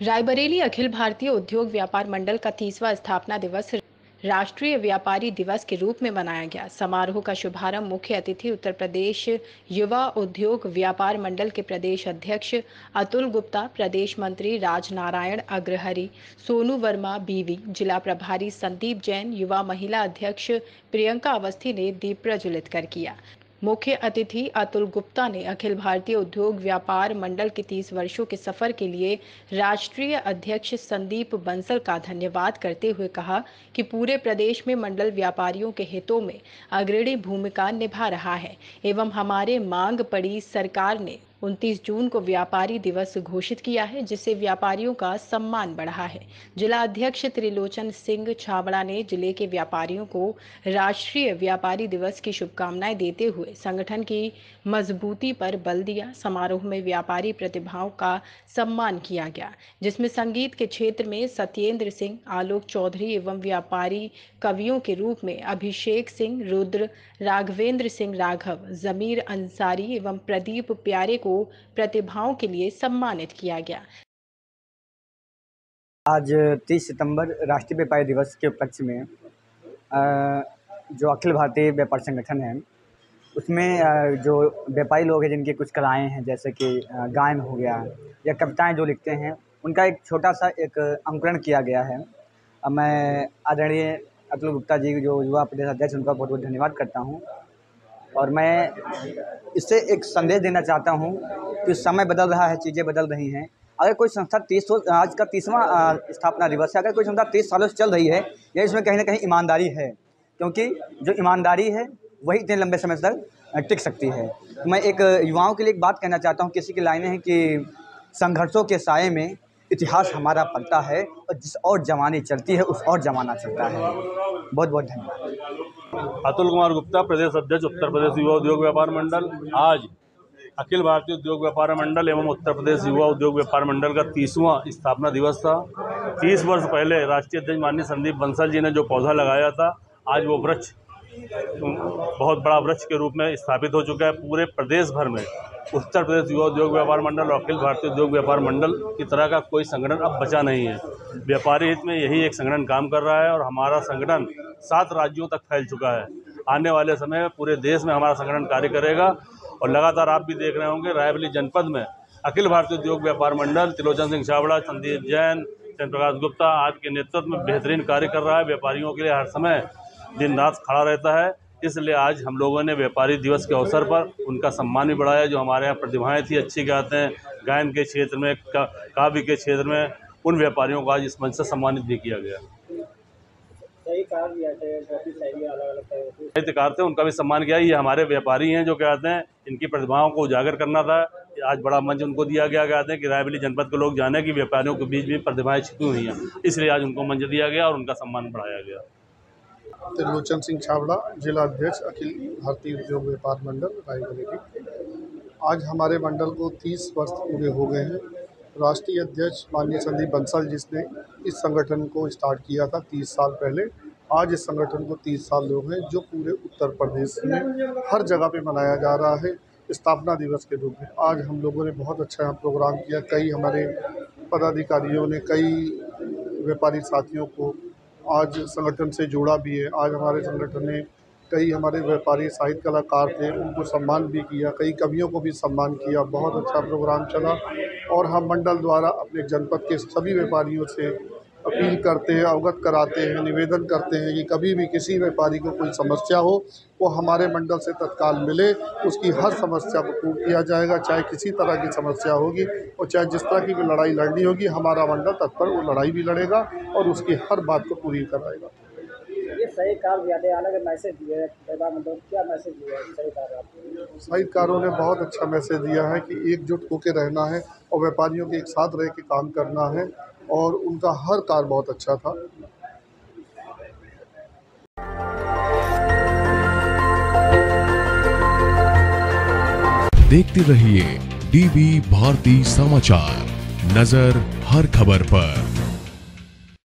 रायबरेली अखिल भारतीय उद्योग व्यापार मंडल का तीसवा स्थापना दिवस राष्ट्रीय व्यापारी दिवस के रूप में मनाया गया। समारोह का शुभारंभ मुख्य अतिथि उत्तर प्रदेश युवा उद्योग व्यापार मंडल के प्रदेश अध्यक्ष, अतुल गुप्ता, प्रदेश मंत्री राजनारायण अग्रहरी, सोनू वर्मा, बीवी, जिला प्रभारी संदीप जैन, युवा महिला अध्यक्ष प्रियंका अवस्थी ने दीप प्रज्वलित कर किया। मुख्य अतिथि अतुल गुप्ता ने अखिल भारतीय उद्योग व्यापार मंडल के 30 वर्षों के सफ़र के लिए राष्ट्रीय अध्यक्ष संदीप बंसल का धन्यवाद करते हुए कहा कि पूरे प्रदेश में मंडल व्यापारियों के हितों में अग्रणी भूमिका निभा रहा है, एवं हमारे मांग पड़ी सरकार ने 29 जून को व्यापारी दिवस घोषित किया है, जिससे व्यापारियों का सम्मान बढ़ा है। जिला अध्यक्ष त्रिलोचन सिंह छाबड़ा ने ज़िले के व्यापारियों को राष्ट्रीय व्यापारी दिवस की शुभकामनाएँ देते हुए संगठन की मजबूती पर बल दिया। समारोह में व्यापारी प्रतिभाओं का सम्मान किया गया, जिसमें संगीत के क्षेत्र में सत्येंद्र सिंह, आलोक चौधरी एवं व्यापारी कवियों के रूप में अभिषेक सिंह, रुद्र राघवेंद्र सिंह राघव, जमीर अंसारी एवं प्रदीप प्यारे को को प्रतिभाओं के लिए सम्मानित किया गया। आज 30 सितंबर राष्ट्रीय व्यापारी दिवस के उपलक्ष्य में जो अखिल भारतीय व्यापार संगठन है, उसमें जो व्यापारी लोग हैं, जिनकी कुछ कलाएँ हैं, जैसे कि गायन हो गया या कविताएँ जो लिखते हैं, उनका एक छोटा सा एक अंकुरण किया गया है। मैं आदरणीय अतुल गुप्ता जी, जो युवा प्रदेश अध्यक्ष उनका बहुत बहुत धन्यवाद करता हूँ। और मैं इससे एक संदेश देना चाहता हूँ कि समय बदल रहा है, चीज़ें बदल रही हैं। अगर कोई संस्था तीस आज का तीसवा स्थापना दिवस है, अगर कोई संस्था तीस सालों से चल रही है, या इसमें कहीं ना कहीं ईमानदारी है, क्योंकि जो ईमानदारी है, वही इतने लंबे समय तक टिक सकती है। मैं एक युवाओं के लिए एक बात कहना चाहता हूँ, किसी की लाइनें हैं कि संघर्षों के साय में इतिहास हमारा पलता है और जिस और जमाने चलती है, उस और जमाना चलता है। बहुत बहुत धन्यवाद। अतुल कुमार गुप्ता, प्रदेश अध्यक्ष, उत्तर प्रदेश युवा उद्योग व्यापार मंडल। आज अखिल भारतीय उद्योग व्यापार मंडल एवं उत्तर प्रदेश युवा उद्योग व्यापार मंडल का तीसवां स्थापना दिवस था। तीस वर्ष पहले राष्ट्रीय अध्यक्ष माननीय संदीप बंसल जी ने जो पौधा लगाया था, आज वो वृक्ष, बहुत बड़ा वृक्ष के रूप में स्थापित हो चुका है। पूरे प्रदेश भर में उत्तर प्रदेश युवा उद्योग व्यापार मंडल और अखिल भारतीय उद्योग व्यापार मंडल की तरह का कोई संगठन अब बचा नहीं है। व्यापारी हित में यही एक संगठन काम कर रहा है और हमारा संगठन सात राज्यों तक फैल चुका है। आने वाले समय में पूरे देश में हमारा संगठन कार्य करेगा और लगातार आप भी देख रहे होंगे रायबली जनपद में अखिल भारतीय उद्योग व्यापार मंडल त्रिलोचन सिंह छावड़ा संदीप जैन चंद्र प्रकाश गुप्ता आज के नेतृत्व में बेहतरीन कार्य कर रहा है। व्यापारियों के लिए हर समय दिन रात खड़ा रहता है। इसलिए आज हम लोगों ने व्यापारी दिवस के अवसर पर उनका सम्मान भी बढ़ाया, जो हमारे यहाँ प्रतिभाएँ थी, अच्छी गाते हैं गायन के क्षेत्र में काव्य के क्षेत्र में उन व्यापारियों को आज इस मंच से सम्मानित भी किया गया। साहित्यकार थे उनका भी सम्मान किया। ये हमारे व्यापारी हैं जो कहते हैं इनकी प्रतिभाओं को उजागर करना था। आज बड़ा मंच उनको दिया गया कहते हैं कि रायबली जनपद के लोग जाने कि व्यापारियों के बीच भी प्रतिभाएँ छिपी हुई हैं। इसलिए आज उनको मंच दिया गया और उनका सम्मान बढ़ाया गया। त्रिलोचन सिंह छावड़ा जिला अध्यक्ष अखिल भारतीय उद्योग व्यापार मंडल रायबरेली। आज हमारे मंडल को 30 वर्ष पूरे हो गए हैं। राष्ट्रीय अध्यक्ष माननीय संदीप बंसल जिसने इस संगठन को स्टार्ट किया था 30 साल पहले, आज इस संगठन को 30 साल लोग हैं जो पूरे उत्तर प्रदेश में हर जगह पे मनाया जा रहा है, स्थापना दिवस के रूप में। आज हम लोगों ने बहुत अच्छा यहाँ प्रोग्राम किया, कई हमारे पदाधिकारियों ने, कई व्यापारी साथियों को आज संगठन से जोड़ा भी है। आज हमारे संगठन ने कई हमारे व्यापारी, साहित्य कलाकार थे, उनको सम्मान भी किया, कई कवियों को भी सम्मान किया, बहुत अच्छा प्रोग्राम चला और हम मंडल द्वारा अपने जनपद के सभी व्यापारियों से अपील करते हैं, अवगत कराते हैं, निवेदन करते हैं कि कभी भी किसी व्यापारी को कोई समस्या हो, वो हमारे मंडल से तत्काल मिले, उसकी हर समस्या को पूर्ण किया जाएगा, चाहे किसी तरह की समस्या होगी और चाहे जिस तरह की भी लड़ाई लड़नी होगी, हमारा मंडल तत्पर वो लड़ाई भी लड़ेगा और उसकी हर बात को पूरी कराएगा। साहित्यकारों ने बहुत अच्छा मैसेज दिया है कि एकजुट होकर रहना है और व्यापारियों के एक साथ रह के काम करना है और उनका हर कार बहुत अच्छा था। देखते रहिए डीबी भारती समाचार नज़र हर खबर पर।